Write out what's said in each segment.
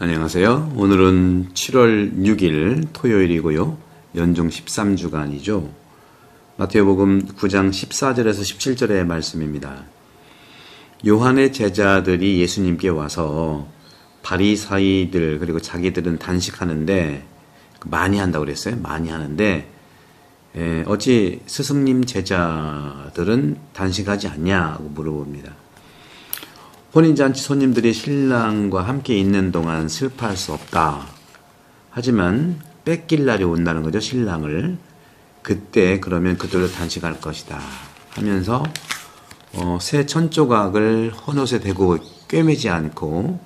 안녕하세요. 오늘은 7월 6일 토요일이고요. 연중 13주간이죠. 마태복음 9장 14절에서 17절의 말씀입니다. 요한의 제자들이 예수님께 와서 바리사이들 그리고 자기들은 단식하는데 많이 한다고 그랬어요. 많이 하는데 에, 어찌 스승님 제자들은 단식하지 않냐고 물어봅니다. 혼인잔치 손님들이 신랑과 함께 있는 동안 슬퍼할 수 없다. 하지만 뺏길 날이 온다는 거죠, 신랑을. 그때 그러면 그들로 단식할 것이다. 하면서 어, 새 천조각을 헌옷에 대고 꿰매지 않고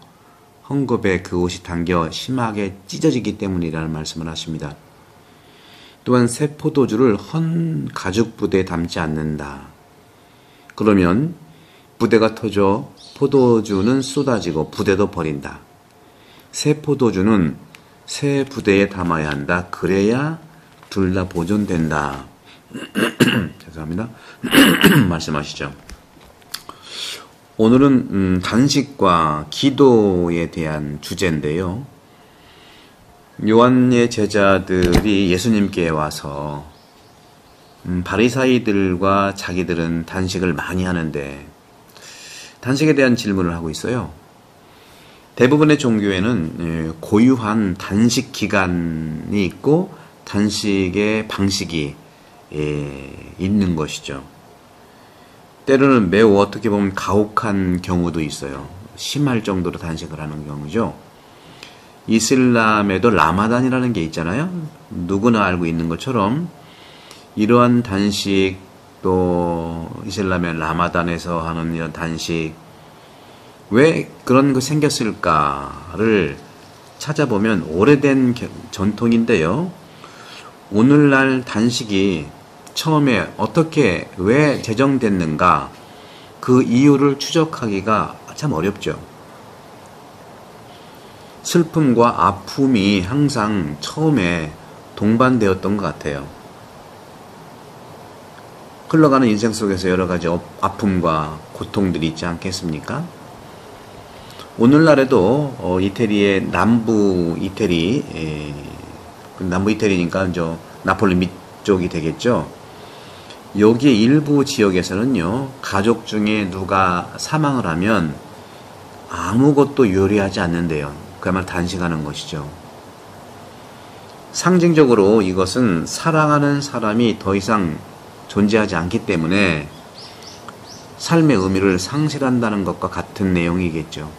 헝겊에 그 옷이 당겨 심하게 찢어지기 때문이라는 말씀을 하십니다. 또한 새 포도주를 헌 가죽 부대에 담지 않는다. 그러면 부대가 터져 포도주는 쏟아지고 부대도 버린다. 새 포도주는 새 부대에 담아야 한다. 그래야 둘 다 보존된다. 죄송합니다. 말씀하시죠. 오늘은 음, 단식과 기도에 대한 주제인데요. 요한의 제자들이 예수님께 와서 음, 바리사이들과 자기들은 단식을 많이 하는데 단식에 대한 질문을 하고 있어요. 대부분의 종교에는 예, 고유한 단식 기간이 있고 단식의 방식이 예, 있는 것이죠. 때로는 매우 어떻게 보면 가혹한 경우도 있어요. 심할 정도로 단식을 하는 경우죠. 이슬람에도 라마단이라는 게 있잖아요. 누구나 알고 있는 것처럼 이러한 단식 또 이슬람의 라마단에서 하는 이런 단식 왜 그런 거 생겼을까를 찾아보면 오래된 전통인데요. 오늘날 단식이 처음에 어떻게 왜 제정됐는가 그 이유를 추적하기가 참 어렵죠. 슬픔과 아픔이 항상 처음에 동반되었던 것 같아요. 흘러가는 인생 속에서 여러 가지 아픔과 고통들이 있지 않겠습니까? 오늘날에도 어, 이태리의 남부 이태리, 에, 그 남부 이태리니까 저 나폴리 밑쪽이 되겠죠. 여기 일부 지역에서는요, 가족 중에 누가 사망을 하면 아무것도 요리하지 않는데요. 그야말로 단식하는 것이죠. 상징적으로 이것은 사랑하는 사람이 더 이상 존재하지 않기 때문에 삶의 의미를 상실한다는 것과 같은 내용이겠죠.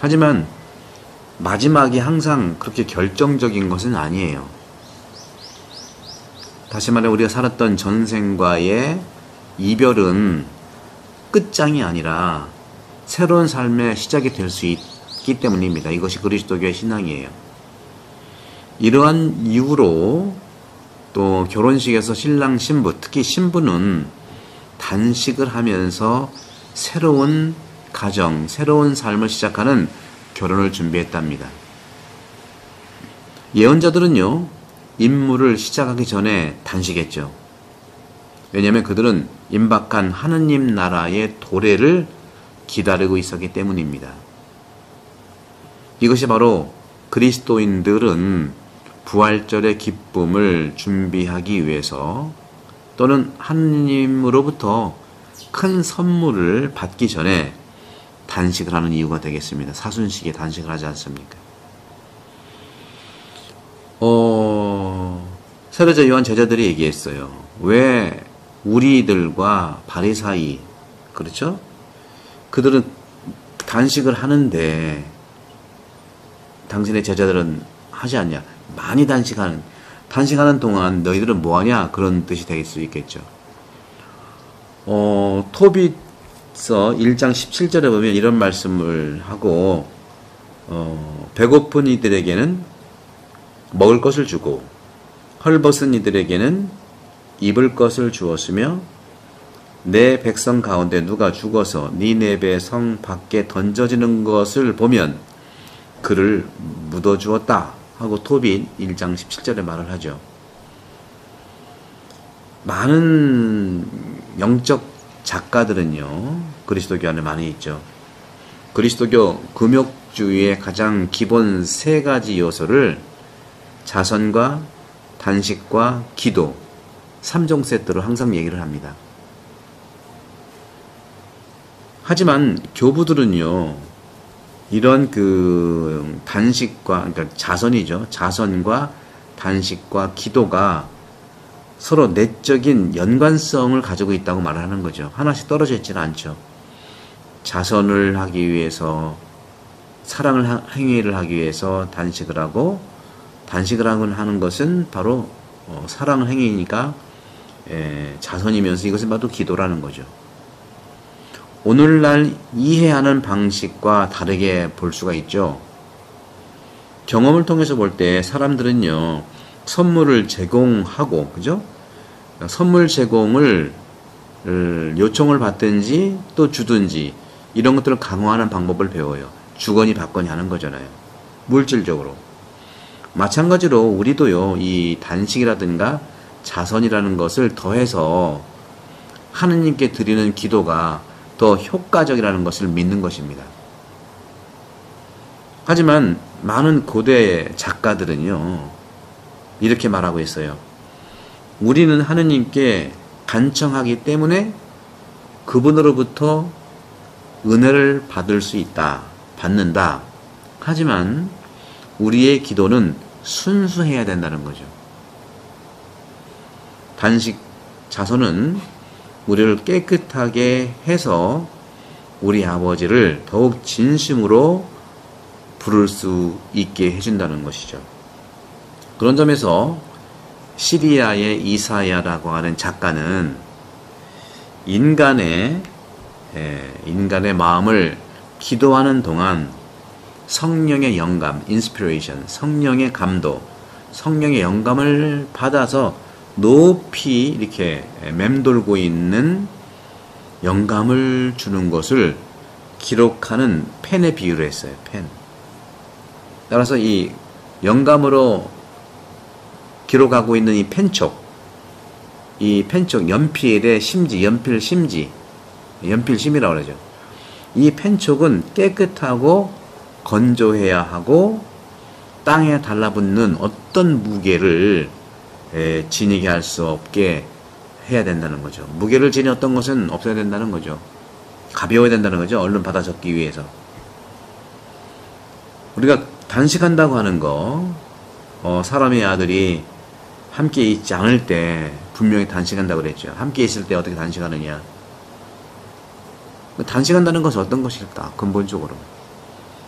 하지만 마지막이 항상 그렇게 결정적인 것은 아니에요. 다시 말해 우리가 살았던 전생과의 이별은 끝장이 아니라 새로운 삶의 시작이 될 수 있기 때문입니다. 이것이 그리스도교의 신앙이에요. 이러한 이유로 또 결혼식에서 신랑 신부, 특히 신부는 단식을 하면서 새로운 가정, 새로운 삶을 시작하는 결혼을 준비했답니다. 예언자들은요, 임무를 시작하기 전에 단식했죠. 왜냐하면 그들은 임박한 하느님 나라의 도래를 기다리고 있었기 때문입니다. 이것이 바로 그리스도인들은 부활절의 기쁨을 준비하기 위해서 또는 하느님으로부터 큰 선물을 받기 전에 단식을 하는 이유가 되겠습니다. 사순식에 단식을 하지 않습니까? 어, 세례자 요한 제자들이 얘기했어요. 왜 우리들과 바리사이 그렇죠? 그들은 단식을 하는데 당신의 제자들은 하지 않냐? 많이 단식하는 단식하는 동안 너희들은 뭐하냐? 그런 뜻이 될 수 있겠죠. 어, 토비서 1장 17절에 보면 이런 말씀을 하고 어, 배고픈 이들에게는 먹을 것을 주고 헐벗은 이들에게는 입을 것을 주었으며 내 백성 가운데 누가 죽어서 니네베 성 밖에 던져지는 것을 보면 그를 묻어 주었다 하고 토비 1장 17절에 말을 하죠. 많은 영적 작가들은요 그리스도교 안에 많이 있죠. 그리스도교 금욕 단식주의의 가장 기본 세 가지 요소를 자선과 단식과 기도 3종 세트로 항상 얘기를 합니다. 하지만 교부들은요, 이런 그 단식과, 그러니까 자선이죠. 자선과 단식과 기도가 서로 내적인 연관성을 가지고 있다고 말하는 거죠. 하나씩 떨어져 있지는 않죠. 자선을 하기 위해서 사랑을 행위를 하기 위해서 단식을 하고 단식을 하는 것은 바로 어, 사랑 행위니까 에, 자선이면서 이것은 바로 기도라는 거죠. 오늘날 이해하는 방식과 다르게 볼 수가 있죠. 경험을 통해서 볼 때 사람들은요 선물을 제공하고 그죠? 선물 제공을 요청을 받든지 또 주든지 이런 것들을 강화하는 방법을 배워요. 주거니 받거니 하는 거잖아요. 물질적으로. 마찬가지로 우리도요, 이 단식이라든가 자선이라는 것을 더해서 하느님께 드리는 기도가 더 효과적이라는 것을 믿는 것입니다. 하지만 많은 고대 작가들은요, 이렇게 말하고 있어요. 우리는 하느님께 간청하기 때문에 그분으로부터 은혜를 받을 수 있다. 받는다. 하지만 우리의 기도는 순수해야 된다는 거죠. 단식 자손은 우리를 깨끗하게 해서 우리 아버지를 더욱 진심으로 부를 수 있게 해준다는 것이죠. 그런 점에서 시리아의 이사야라고 하는 작가는 인간의 예, 인간의 마음을 기도하는 동안 성령의 영감, inspiration, 성령의 감도, 성령의 영감을 받아서 높이 이렇게 맴돌고 있는 영감을 주는 것을 기록하는 펜에 비유를 했어요. 펜. 따라서 이 영감으로 기록하고 있는 이 펜촉, 이 펜촉 연필의 심지, 연필 심지, 연필 심이라고 그러죠. 이 펜촉은 깨끗하고 건조해야 하고 땅에 달라붙는 어떤 무게를 지니게 할 수 없게 해야 된다는 거죠. 무게를 지녔던 것은 없어야 된다는 거죠. 가벼워야 된다는 거죠. 얼른 받아 적기 위해서. 우리가 단식한다고 하는 거, 어, 사람의 아들이 함께 있지 않을 때 분명히 단식한다고 그랬죠. 함께 있을 때 어떻게 단식하느냐. 단식한다는 것은 어떤 것일까? 근본적으로.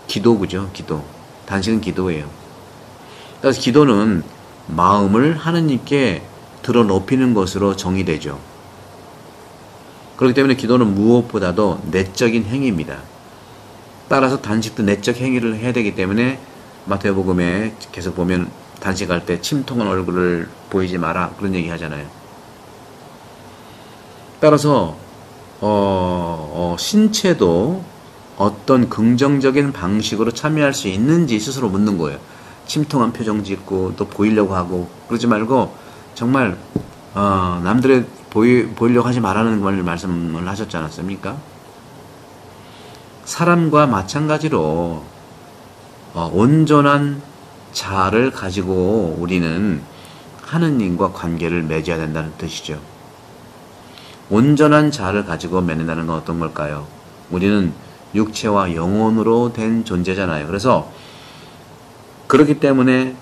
기도구죠, 기도. 단식은 기도예요. 그래서 기도는 마음을 하느님께 들어 높이는 것으로 정의되죠. 그렇기 때문에 기도는 무엇보다도 내적인 행위입니다. 따라서 단식도 내적 행위를 해야 되기 때문에 마태복음에 계속 보면 단식할 때 침통한 얼굴을 보이지 마라 그런 얘기 하잖아요. 따라서 어, 어, 신체도 어떤 긍정적인 방식으로 참여할 수 있는지 스스로 묻는 거예요. 침통한 표정 짓고 또 보이려고 하고 그러지 말고 정말 어, 남들의 보이, 보이려고 하지 말라는 걸 말씀을 하셨지 않았습니까? 사람과 마찬가지로 어, 온전한 자를 가지고 우리는 하느님과 관계를 맺어야 된다는 뜻이죠. 온전한 자를 가지고 맺는다는 건 어떤 걸까요? 우리는 육체와 영혼으로 된 존재잖아요. 그래서 그렇기 때문에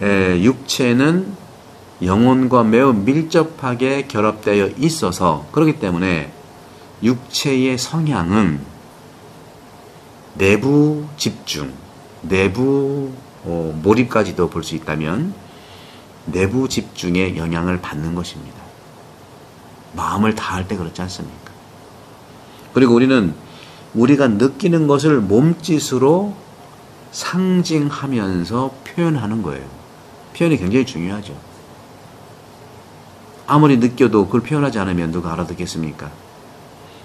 육체는 영혼과 매우 밀접하게 결합되어 있어서 그렇기 때문에 육체의 성향은 내부 집중, 내부 어, 몰입까지도 볼 수 있다면 내부 집중에 영향을 받는 것입니다. 마음을 다할 때 그렇지 않습니까? 그리고 우리는 우리가 느끼는 것을 몸짓으로 상징하면서 표현하는 거예요. 표현이 굉장히 중요하죠. 아무리 느껴도 그걸 표현하지 않으면 누가 알아듣겠습니까?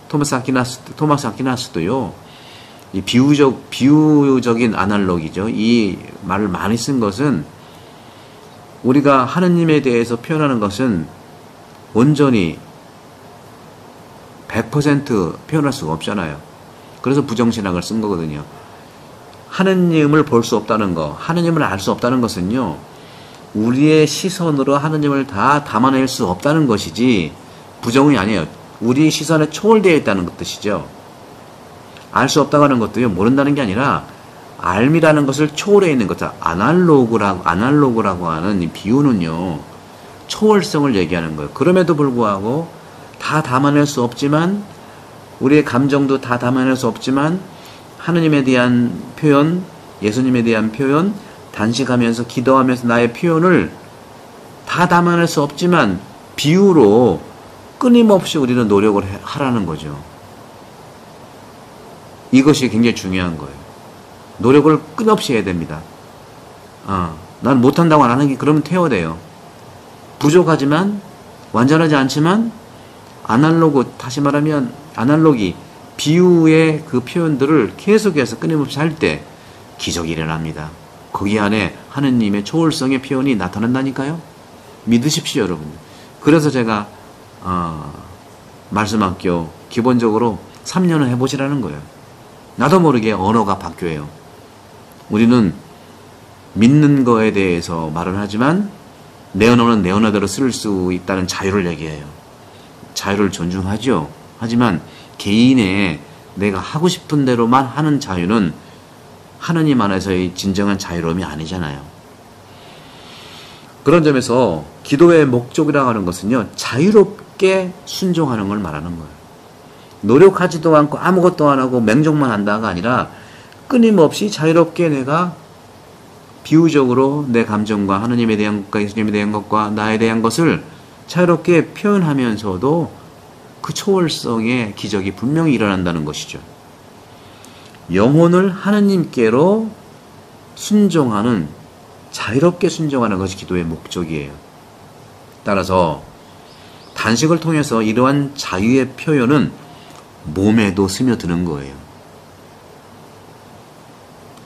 토마스 아키나스, 토마스 아키나스도요, 이 비유적, 비유적인 아날로기죠. 이 말을 많이 쓴 것은 우리가 하느님에 대해서 표현하는 것은 온전히 100% 표현할 수가 없잖아요. 그래서 부정신학을 쓴 거거든요. 하느님을 볼 수 없다는 거, 하느님을 알 수 없다는 것은요, 우리의 시선으로 하느님을 다 담아낼 수 없다는 것이지, 부정이 아니에요. 우리 시선에 초월되어 있다는 뜻이죠. 알 수 없다고 하는 것도요, 모른다는 게 아니라, 알미라는 것을 초월해 있는 것, 아날로그라고, 아날로그라고 하는 이 비유는요, 초월성을 얘기하는 거예요. 그럼에도 불구하고, 다 담아낼 수 없지만, 우리의 감정도 다 담아낼 수 없지만, 하느님에 대한 표현, 예수님에 대한 표현, 단식하면서 기도하면서 나의 표현을 다 담아낼 수 없지만, 비유로 끊임없이 우리는 노력을 하라는 거죠. 이것이 굉장히 중요한 거예요. 노력을 끊임없이 해야 됩니다. 아, 난 못한다고 안 하는 게 그러면 퇴화돼요. 부족하지만 완전하지 않지만 아날로그 다시 말하면 아날로기 비유의 그 표현들을 계속해서 끊임없이 할 때 기적이 일어납니다. 거기 안에 하느님의 초월성의 표현이 나타난다니까요. 믿으십시오, 여러분. 그래서 제가 어, 말씀학교 기본적으로 3년을 해보시라는 거예요. 나도 모르게 언어가 바뀌어요. 우리는 믿는 거에 대해서 말을 하지만 내 언어는 내 언어대로 쓸 수 있다는 자유를 얘기해요. 자유를 존중하죠. 하지만 개인의 내가 하고 싶은 대로만 하는 자유는 하느님 안에서의 진정한 자유로움이 아니잖아요. 그런 점에서 기도의 목적이라고 하는 것은요, 자유롭게 순종하는 걸 말하는 거예요. 노력하지도 않고 아무것도 안 하고 맹종만 한다가 아니라 끊임없이 자유롭게 내가 비유적으로 내 감정과 하느님에 대한 것과 예수님에 대한 것과 나에 대한 것을 자유롭게 표현하면서도 그 초월성의 기적이 분명히 일어난다는 것이죠. 영혼을 하느님께로 순종하는 자유롭게 순종하는 것이 기도의 목적이에요. 따라서 단식을 통해서 이러한 자유의 표현은 몸에도 스며드는 거예요.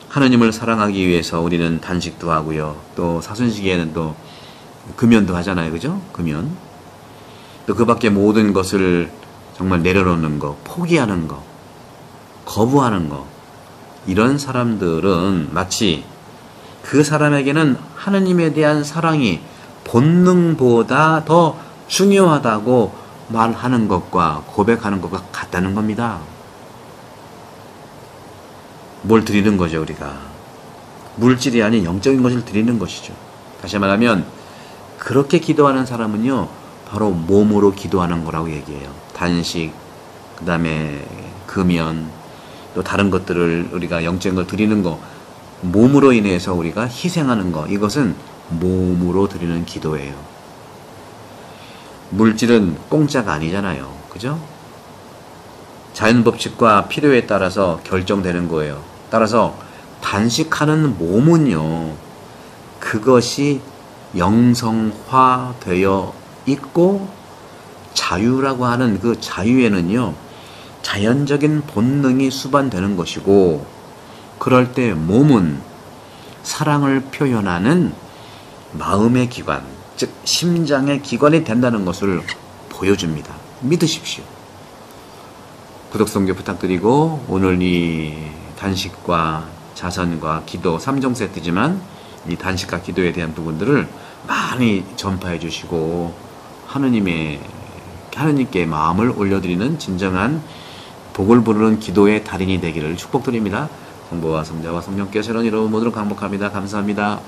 하나님을 사랑하기 위해서 우리는 단식도 하고요. 또 사순시기에는 또 금연도 하잖아요. 그죠? 금연. 또 그 밖에 모든 것을 정말 내려놓는 거, 포기하는 거, 거부하는 거. 이런 사람들은 마치 그 사람에게는 하느님에 대한 사랑이 본능보다 더 중요하다고 말하는 것과 고백하는 것과 같다는 겁니다. 뭘 드리는 거죠, 우리가. 물질이 아닌 영적인 것을 드리는 것이죠. 다시 말하면, 그렇게 기도하는 사람은요, 바로 몸으로 기도하는 거라고 얘기해요. 단식, 그 다음에 금연, 또 다른 것들을 우리가 영적인 걸 드리는 거, 몸으로 인해서 우리가 희생하는 거, 이것은 몸으로 드리는 기도예요. 물질은 공짜가 아니잖아요. 그죠? 자연 법칙과 필요에 따라서 결정되는 거예요. 따라서 단식하는 몸은요, 그것이 영성화되어 있고 자유라고 하는 그 자유에는요, 자연적인 본능이 수반되는 것이고, 그럴 때 몸은 사랑을 표현하는 마음의 기관, 즉, 심장의 기관이 된다는 것을 보여줍니다. 믿으십시오. 구독 성교 부탁드리고, 오늘 이 단식과 자선과 기도 3종 세트지만 이 단식과 기도에 대한 부분들을 많이 전파해 주시고 하느님의 하느님께 마음을 올려드리는 진정한 복을 부르는 기도의 달인이 되기를 축복드립니다. 성부와 성자와 성령께 저런 이름 모두를 강복합니다. 감사합니다.